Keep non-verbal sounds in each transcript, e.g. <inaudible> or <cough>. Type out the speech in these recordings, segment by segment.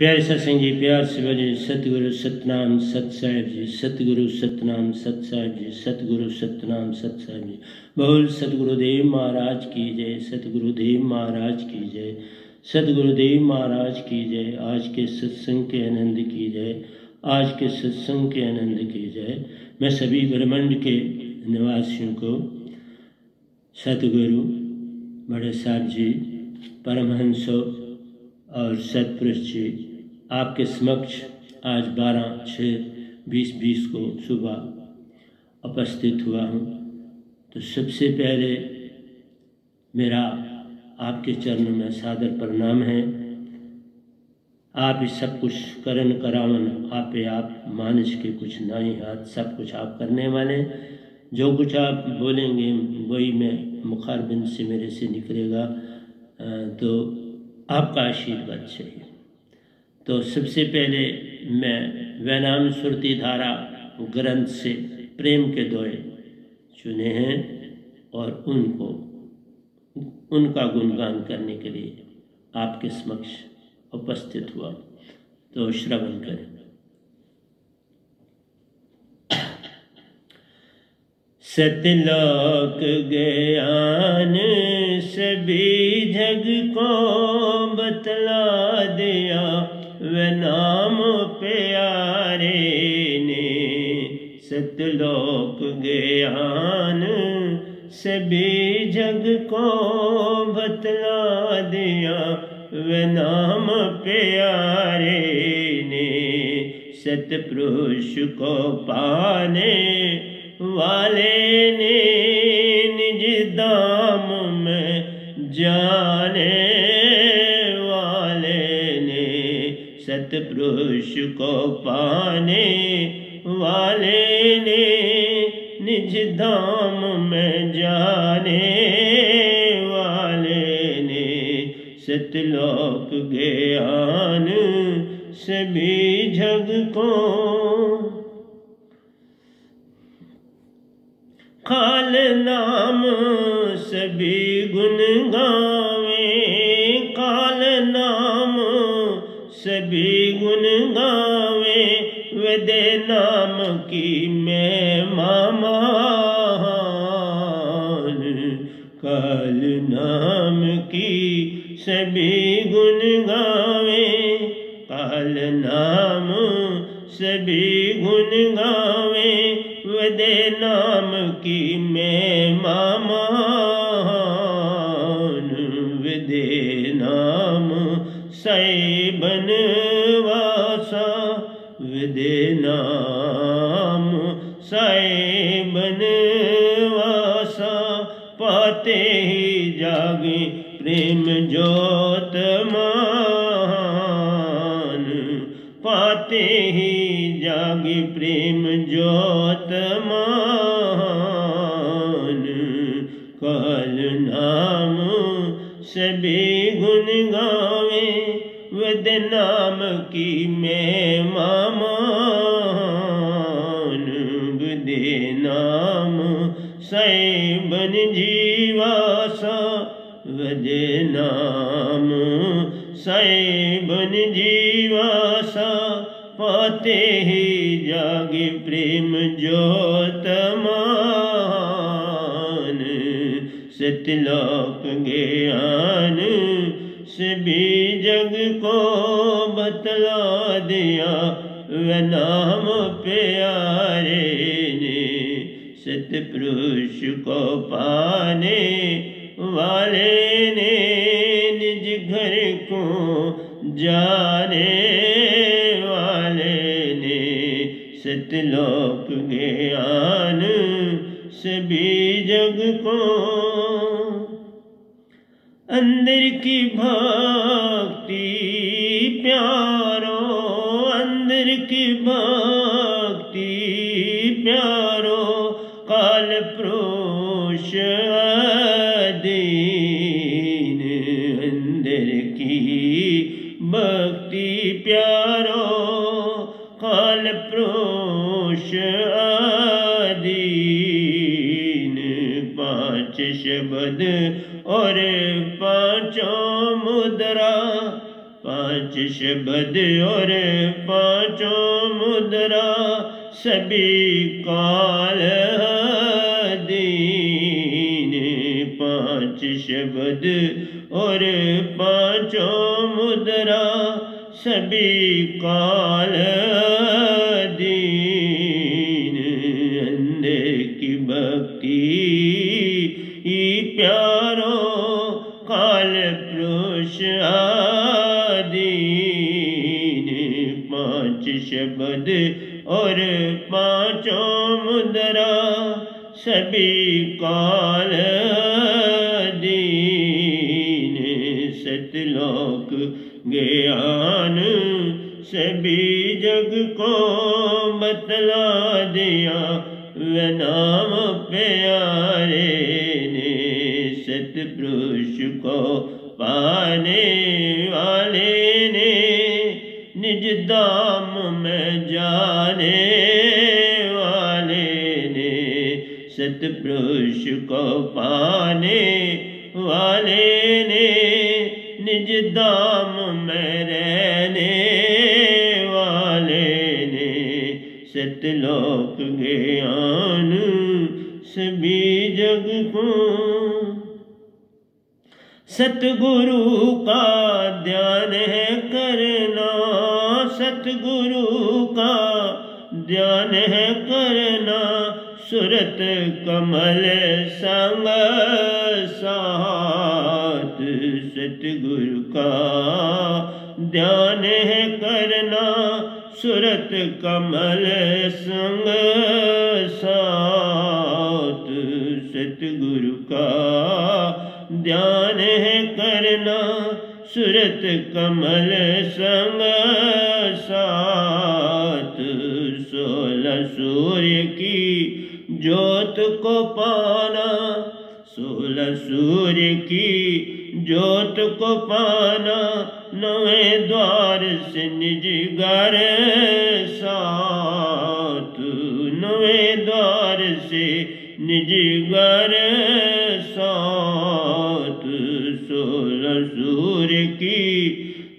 प्यारे सत्संग जी, प्यार से बोले सतगुरु सतनाम सत साहिब जी, सतगुरु सतनाम सत साहिब जी, सतगुरु सतनाम सत साहिब जी। बोल सतगुरुदेव महाराज की जय, सतगुरुदेव महाराज की जय, सतगुरुदेव महाराज की जय। आज के सत्संग के आनंद की जय, आज के सत्संग के आनंद की जय। मैं सभी ब्रह्मंड के निवासियों को सतगुरु, बड़े साहब जी, परमहंसों और सतपुरुष जी आपके समक्ष आज बारह छः बीस बीस को सुबह उपस्थित हुआ हूँ। तो सबसे पहले मेरा आपके चरणों में सादर प्रणाम है। आप ही सब कुछ करण करावन, आप ही आप मानस के कुछ नाई हाथ, सब कुछ आप करने वाले जो कुछ आप बोलेंगे, वही मैं मुखारबिंद से मेरे से निकलेगा। तो आपका आशीर्वाद चाहिए। तो सबसे पहले मैं वैनाम सुरती धारा ग्रंथ से प्रेम के दोए चुने हैं और उनको, उनका गुणगान करने के लिए आपके समक्ष उपस्थित हुआ। तो श्रवण करें। सतलोक ज्ञान सभी जग को बतला व नाम प्यारे ने सतलोक ज्ञान सभी जग को बतला दिया। व नाम प्यारे ने सतपुरुष को पाने वाले ने निज दाम में जाने सतपुरुष को पाने वाले ने निज धाम में जाने वाले ने सतलोक ज्ञान सभी जग को नाम की मैं मामान। काल नाम की सभी गुण गावे। काल नाम सभी गुण गावे। वदे नाम की मैं मामान सैबन वासा पाते ही जागे प्रेम ज्योत सतपुरुष को पाने वाले ने निज घर को जाने वाले ने सतलोक ज्ञान सभी जग को अंदर की भक्ति प्यारो, अंदर की भक्ति प्यारो। प्रोष दीन अंदर की भक्ति प्यारो, काल प्रोष आदीन पाँच शब्द और पाँचों मुद्रा, पाँच शब्द और पाँचों मुद्रा, सभी काल पाँच शब्द और पाँचों मुद्रा सभी काल दीन। अंधे की भक्ति प्यारो काल पुरुष आदीन। पाँच शब्द और पाँचों मुद्रा सभी काल वाले ने, निज दाम में रहने वाले ने सतलोक ज्ञान सभी जग को। सतगुरु का ध्यान है करना, सतगुरु का ध्यान है करना, सुरत कमल संग साथ सतगुरु का ध्यान है करना, सुरत कमल संग साथ सतगुरु का ध्यान है करना, सुरत कमल संग साथ सोलह सूर्य की ज्योत को पाना। सोलह सूर्य की ज्योत को पाना नवे द्वार से निज घर साथ। नवे द्वार से निज घर साथ। सोलह सूर्य की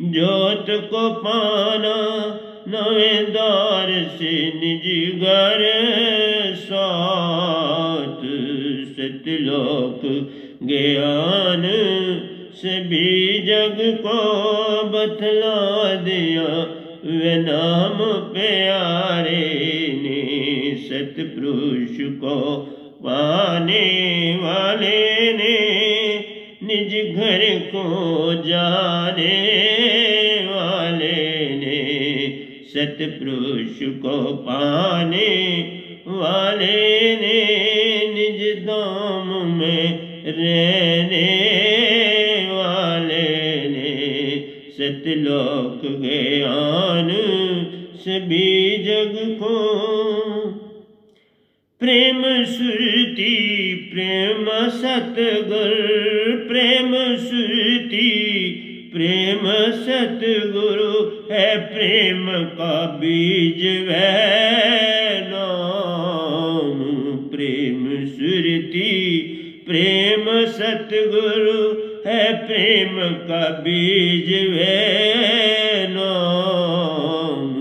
ज्योत को पाना सतलोक ज्ञान सभी जग को। प्रेम सुरती, प्रेम सतगुर, प्रेम सुरती, प्रेम सतगुरु है प्रेम का बीज वह नाम। प्रेम सुरती, प्रेम सतगुरु है प्रेम का बीज वह नाम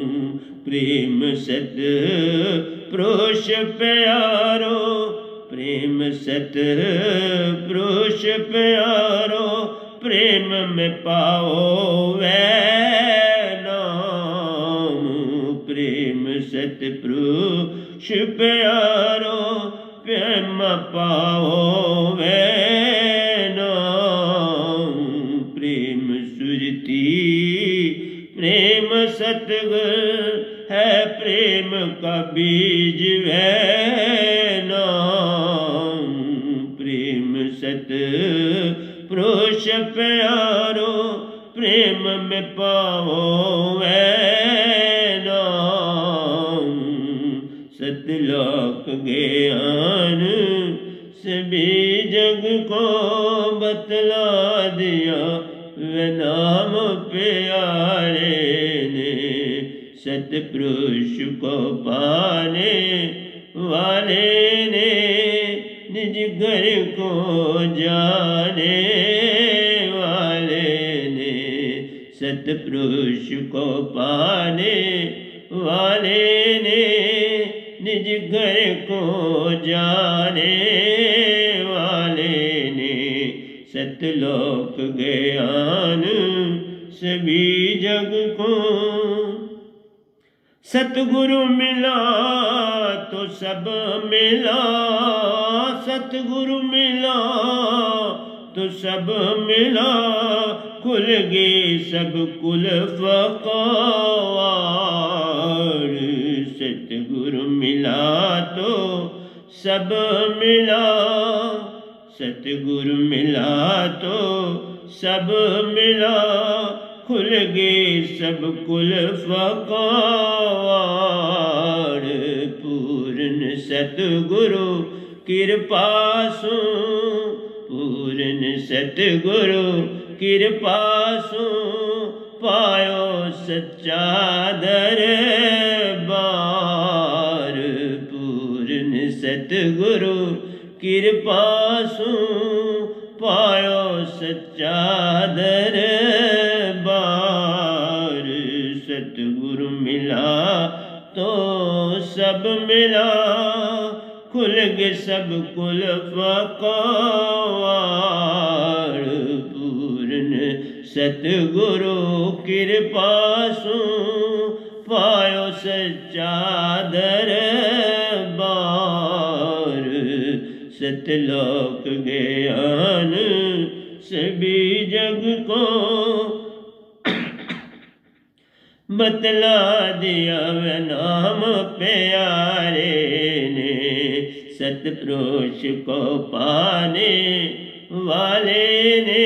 प्रेम सत पुरुष प्यारो, प्रेम सत पुरुष प्यारो, प्रेम में पाओ वै नाम प्रेम सत पुरुष प्यारो, प्रेम पाओ सतगुर है प्रेम का बीज है नाम प्रेम सत पुरुष प्यारो प्रेम में पाओ सतपुरुष सतगुरु मिला तो सब मिला। सतगुरु मिला तो सब मिला। कुल गे सब कुल फकार। सतगुरु मिला तो सब मिला। सतगुरु मिला तो सब मिला। खुल गए सब कुल फकार पूर्ण सतगुरु कृपा सु पूर्ण सतगुरु कृपा सु पायो सच्चा दरबार। पूर्ण सतगुरु कृपा सु पायो सच्चा दरबार। सब मिला खुल गे सब कुल फकार। पूर्ण सतगुरु कृपा सु पायो सच्चा दरबार। सतलोक ज्ञान सभी जग को बतला दिया वे नाम प्यारे ने, सतपुरुष को पाने वाले ने,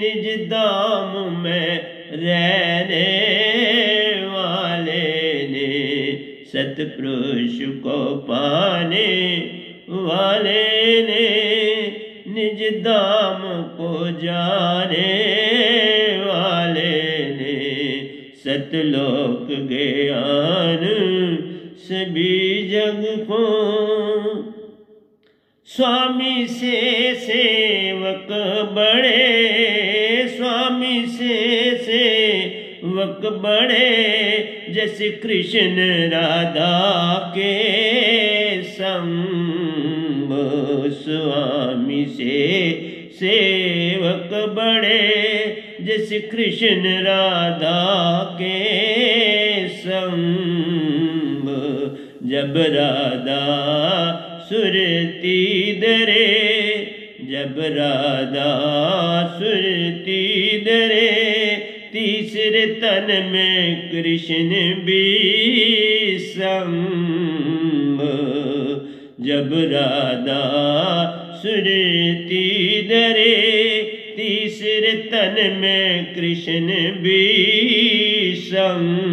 निज दाम में रहने वाले ने, सतपुरुष को पाने वाले ने, निज दाम को जाने सतलोक ज्ञान सभी जग को। स्वामी से सेवक बड़े स्वामी से सेवक बड़े जैसे कृष्ण राधा के संग। स्वामी से सेवक बड़े जैसे कृष्ण राधा के संग, जब राधा सुरती दरे, जब राधा सुरती दरे, तीसरे तन में कृष्ण भी संग, जब राधा सुरती दरे तन में कृष्ण भी संग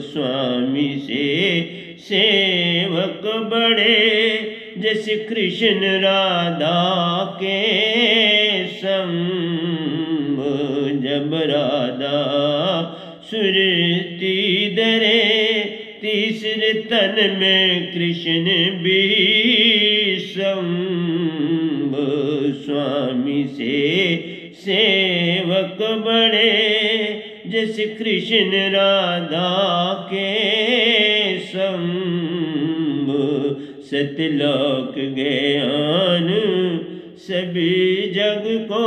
स्वामी से सेवक बड़े, जैसे कृष्ण राधा के संग। जब राधा सुरती दरे, तीसरे तन में कृष्ण भी स्वामी से सेवक बड़े जैसे कृष्ण राधा के संग सतलोक ज्ञान सभी जग को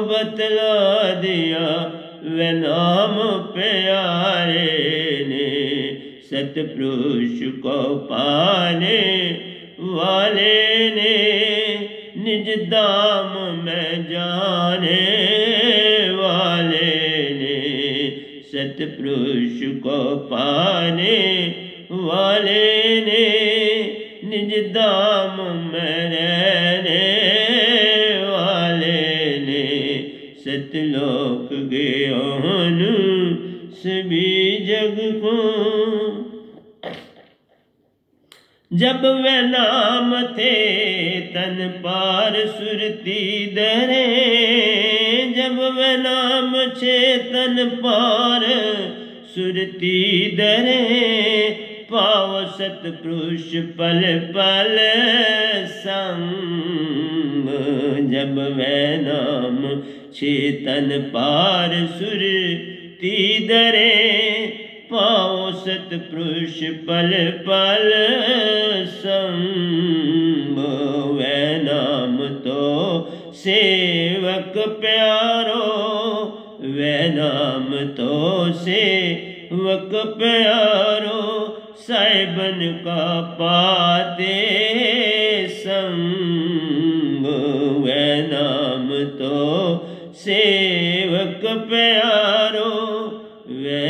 बतला दिया। वे नाम प्यारे ने, सतपुरुष को पाने वाले ने। निज दाम में जाने वाले ने, सतपुरुष को पाने वाले ने, निज दाम में रहने वाले ने, सतलोक ज्ञान सभी जग को जब वे नाम थे, तन पार सुरती दरे जब वे नाम छे, तन पार सुरती दरे पाव सतपुरुष पल पल संग। जब वे नाम छे, तन पार सुरती तीदरे पाओ सत पुरुष पल पल वै नाम तो सेवक प्यारो, वै नाम तो सेवक प्यारो साइबन का पाते संग वै नाम तो सेवक प्यारो।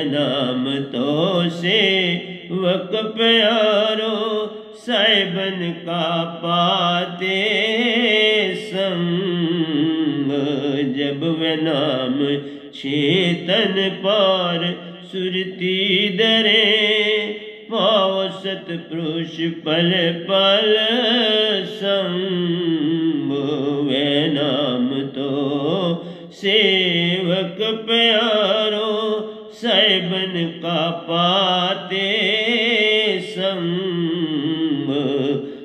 नाम तो सेवक प्यारो साइबन का पाते संग। जब वे नाम चेतन पार सुरती दरे पाओ सतपुरुष पल पल संग। वे नाम तो सेवक प्यारो सैबन का पाते संग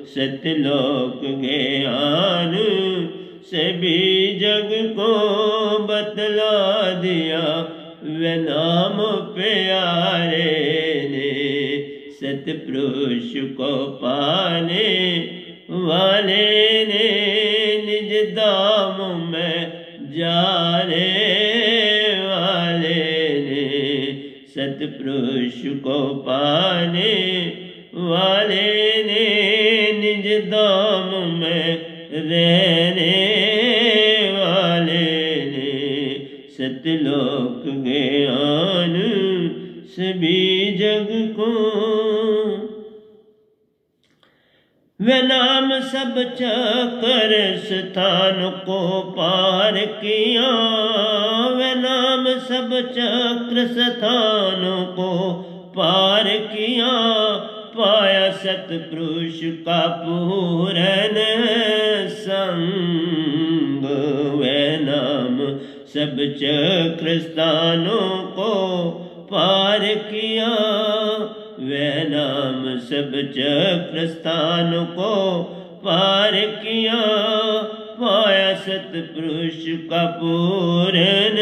सतलोक ज्ञान सभी जग को बतला दिया। वे नाम प्यारे ने सतपुरुष को पाने वाले ने, निज दाम में जाने सतपुरुष को पाने वाले ने निज दाम में रहने वाले ने सतलोक ज्ञान सभी जग को। वे नाम सब चकर स्थान को पार किया। सब चक्र स्थानों को पार किया, पाया सतपुरुष का पूरन संग। वे नाम सब चक्र स्थानों को पार किया, वे नाम सब चक्र स्थान को पार किया, पाया सतपुरुष का पूरन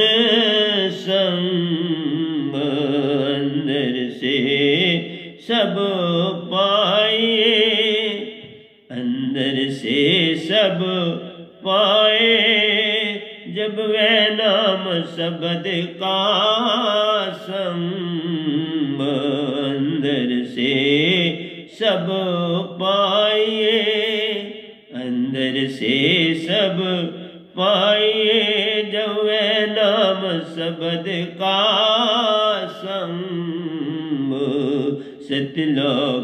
संग अंदर से सब पाए, अंदर से सब पाए। जब वह नाम शब्द का संग अंदर से सब शब्द सम संग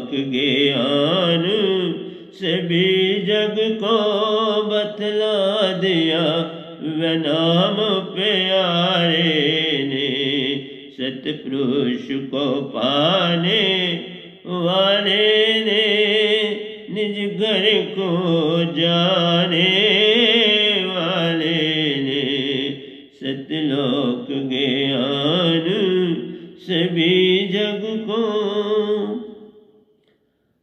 जग को।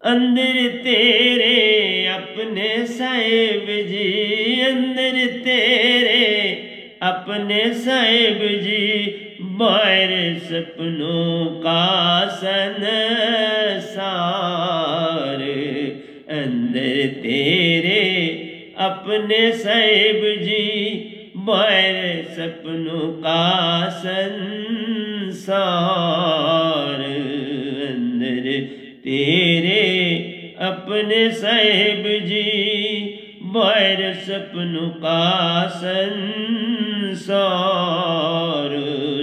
अंदर तेरे अपने साहेब जी, अंदर तेरे अपने साहेब जी, बाहर सपनों का संसार अंदर तेरे अपने साहेब जी, बाहर सपनों का संसार अपने साहेब जी बाहर सपनों का संसार।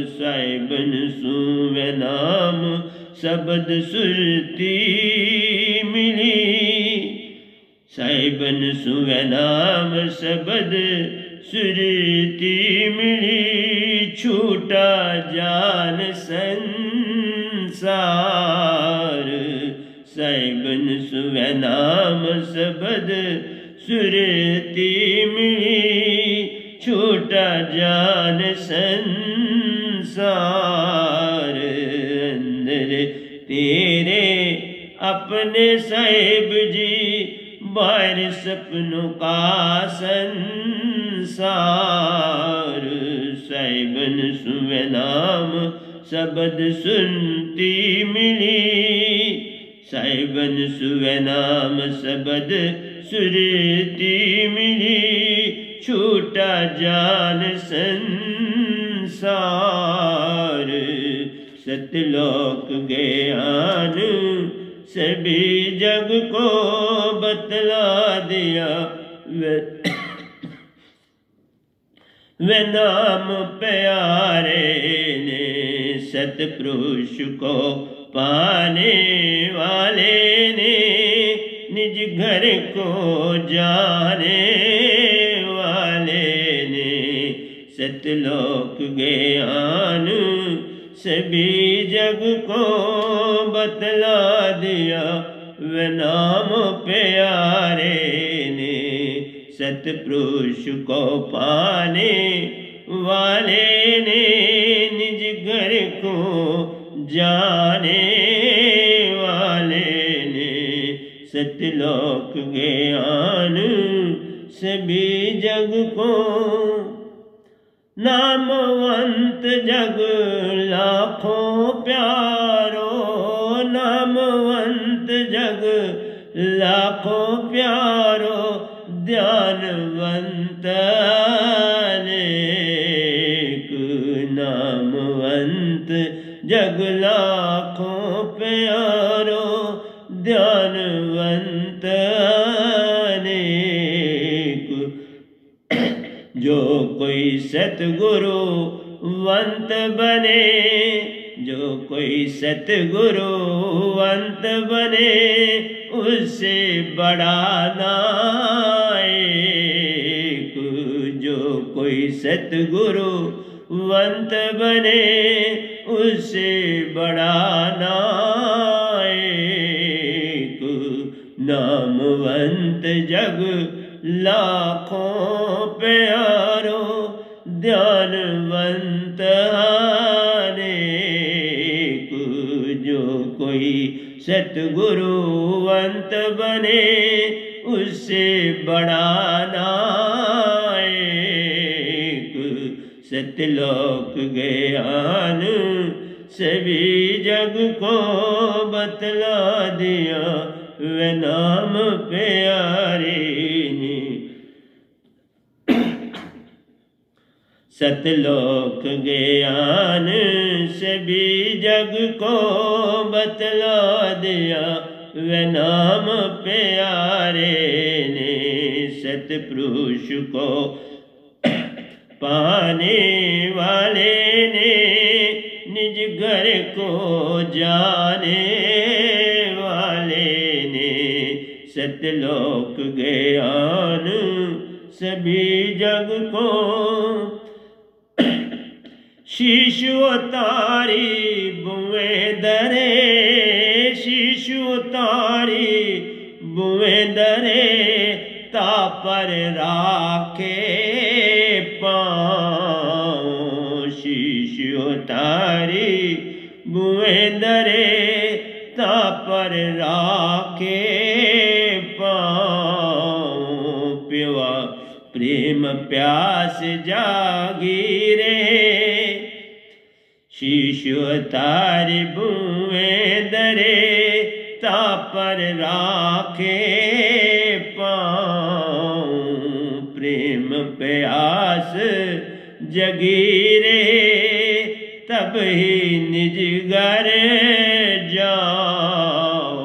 साहिबन सुवे नाम शब्द सुरती मिली। साहिबन सुवे नाम शब्द सुरती मिली। छूटा जान संसार। साहिबन सुवे नाम शब्द सुरती मिली छोटा जान संसार अंदर तेरे अपने साहेब जी बाहर सपनों का संसार नाम सबद सुनती मिली। साहिबन सुवे नाम सबद सुरती मिली छूटा जान संसार। सतलोक ज्ञान सभी जग को बतला दिया। वे नाम प्यारे ने सतपुरुष को पाने वाले ने निज घर को जाने वाले ने। सतलोक ज्ञान सभी जग को बतला दिया वे नाम प्यारे ने। सतपुरुष को पाने कोई सतगुरु वंत बने, जो कोई सतगुरु वंत बने उससे बड़ा नायक जो कोई सतगुरु वंत बने उससे सतलोक ज्ञान सभी जग को बतला दिया। वे नाम प्यारे ने सतपुरुष को पाने वाले ने निज घर को जाने वाले ने सतलोक ज्ञान सभी जग को शिशु तारी बुए दरे, शिशु तारी बुए दरे, तापर राखे पाँव शिशु तारी बुए दरे, तापर राखे पाँव पिवा प्रेम प्यास जागी रे शिशु तार बुए दरे तापर राखे पाँव प्रेम प्यास जगी रे तब ही निज घर जाओ।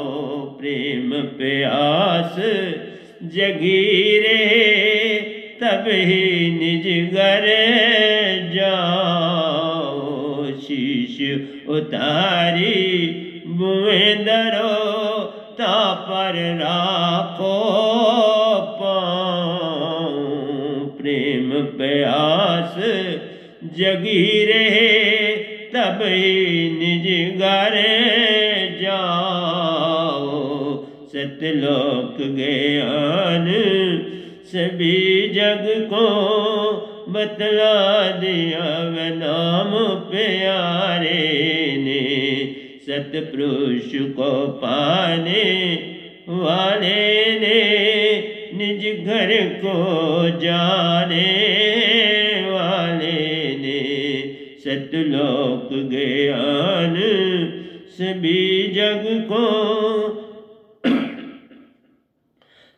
प्रेम प्यास जगी रे तब ही निज घर उतारी, बुए दरो, तापर राखो प्रेम प्यास जगी रहे, तब निज घर जाओ। सतलोक ज्ञान सभी जग को बतला दिया नाम प्यारे। सतपुरुष को पाने वाले ने निज घर को जाने वाले ने। सतलोक ज्ञान सभी जग को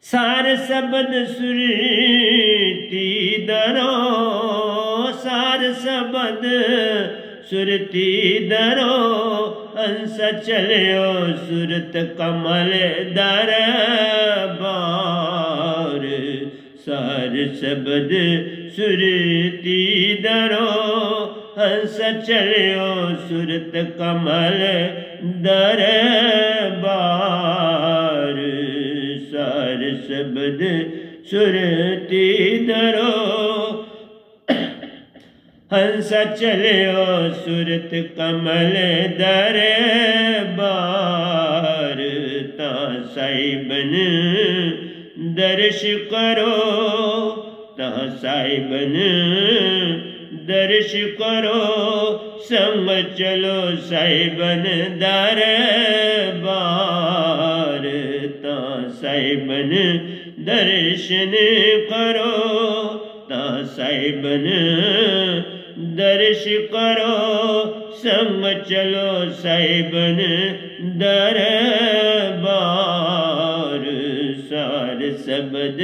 सार सबद सुरती दरो, सार सबद सुरती दरो हंस चलियो सुरत कमल दर बार सार सबद सुरती दरो, हंस चलियो सुरत कमल दर बार सार सबद सुरती दरो हंस चलियो सुरत कमल दर बार ता साहिबन दर्श करो ता साहिबन दर्श करो संग चलो साहिबन दर बार ता साहिबन दर्शन करो ता साहिबन दर्श करो संग चलो साहिबन दर बार सार सबद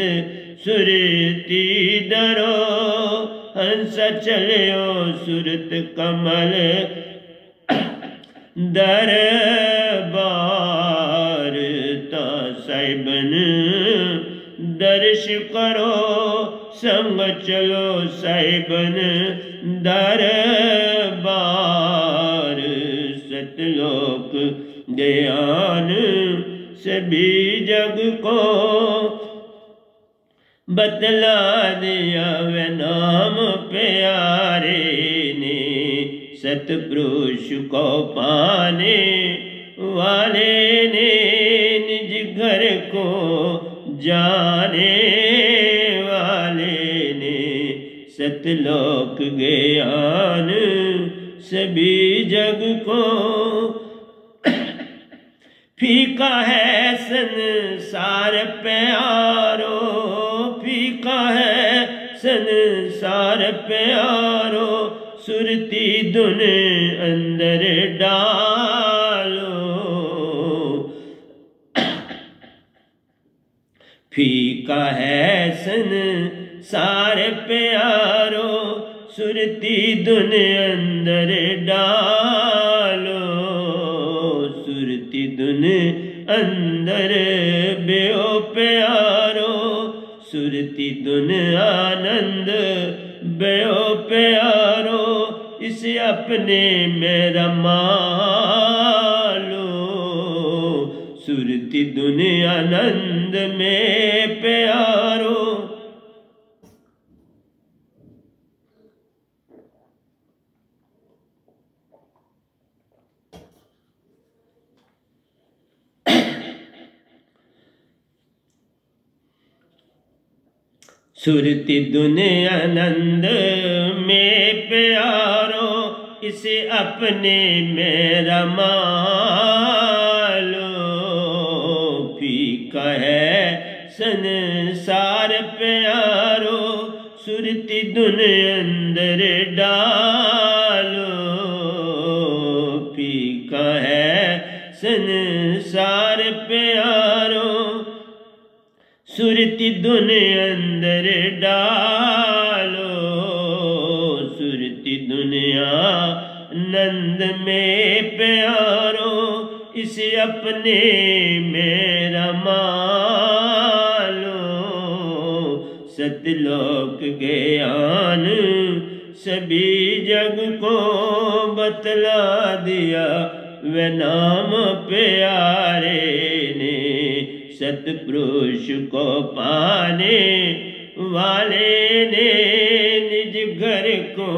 सुरती दरो, हंस चलियो सुरत कमल दर बार ता साहिबन दर्श करो संग चलो साहिबन दर सतलोक ज्ञान सभी जग को बतला दिया वे नाम प्यारे ने, सतपुरुष को पाने वाले ने, निज घर को जाने सतलोक ज्ञान, सभी जग को <coughs> फीका है संसार प्यारो, फीका है संसार प्यारो, सुरती धुन अंदर डालो। <coughs> फीका है सन सारे प्यारो सुरती धुन अंदर डालो। सुरती धुन अंदर बेओ प्यारो, सुरती धुन आनंद बेओ प्यारो, इसे अपने मेरा रमालो सुरती धुन आनंद में प्यारो सुरती दुन आनंद में प्यारो, इसे अपने में रमालो। फीका है संसार प्यारो सुरती दुन अंदर डालो। सुरती धुन अंदर डालो। सुरती दुनिया नंद में प्यारो, इसे अपने में रमालो सतलोक ज्ञान सभी जग को बतला दिया वे नाम प्यारे सतपुरुष को पाने वाले ने निज घर को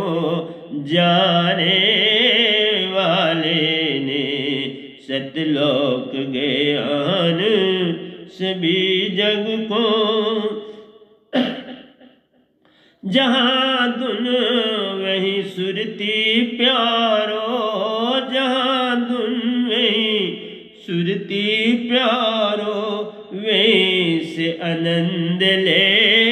जाने वाले ने सतलोक ज्ञान सभी जग को <coughs> जहाँ धुन वही सुरती प्यारो, जहाँ धुन वही सुरती प्यारो वे से आनंद ले।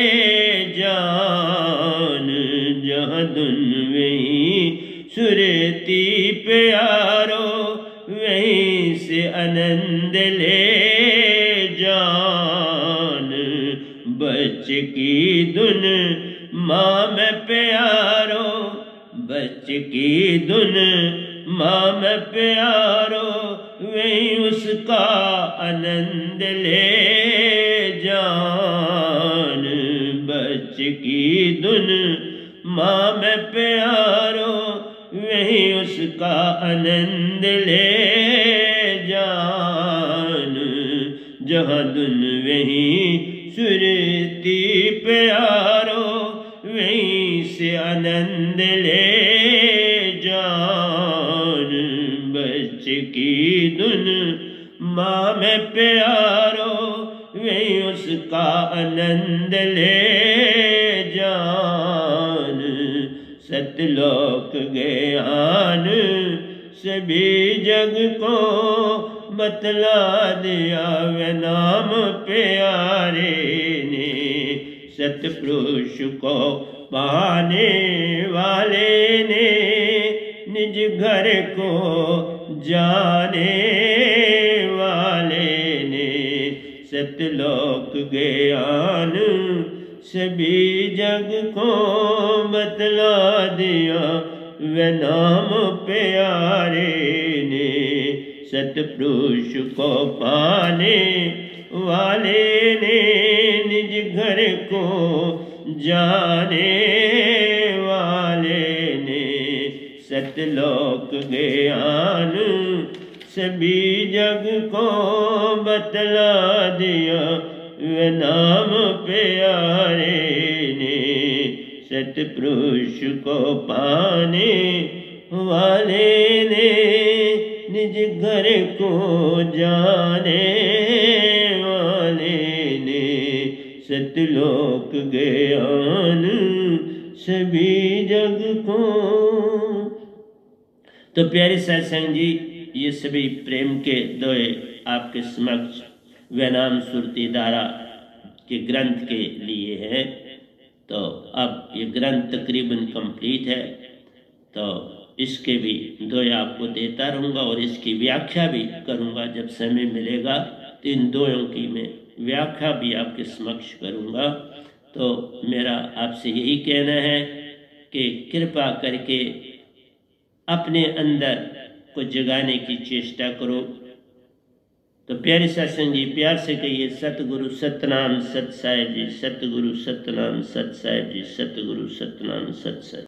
ले जान सतलोक ज्ञान सभी जग को बतला दिया वे नाम प्यारे ने सतपुरुष को पाने वाले ने निज घर को जाने वाले ने सतलोक ज्ञान सभी जग को बतला दिया। वे नाम प्यारे ने, सतपुरुष को पाने वाले ने, निज घर को जाने वाले ने। सतलोक ज्ञान सभी जग को बतला दिया। वे नाम सतपुरुष को पाने वाले ने निज घर को जाने वाले ने सतलोक ज्ञान सभी जग को। तो प्यारे सत्संग जी, ये सभी प्रेम के दोए आपके समक्ष, वैनाम सुरती धारा के ग्रंथ के लिए है। तो अब ये ग्रंथ तकरीबन कंप्लीट है। तो इसके भी दोए आपको देता रहूँगा और इसकी व्याख्या भी करूँगा। जब समय मिलेगा तो इन दोयों की मैं व्याख्या भी आपके समक्ष करूँगा। तो मेरा आपसे यही कहना है कि कृपा करके अपने अंदर को जगाने की चेष्टा करो। तो प्यारे सत्संग जी, प्यार से कहिए, सतगुरु सतनाम सत साहेब जी, सतगुरु सतनाम सत साहेब जी, सतगुरु सतनाम सत साहेब